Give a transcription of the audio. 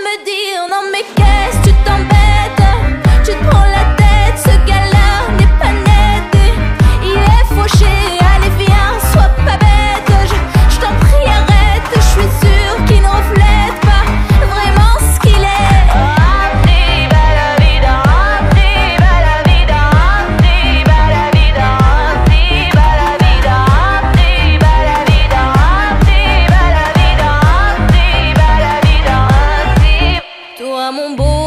me dire non mais t'embêtes Come on board.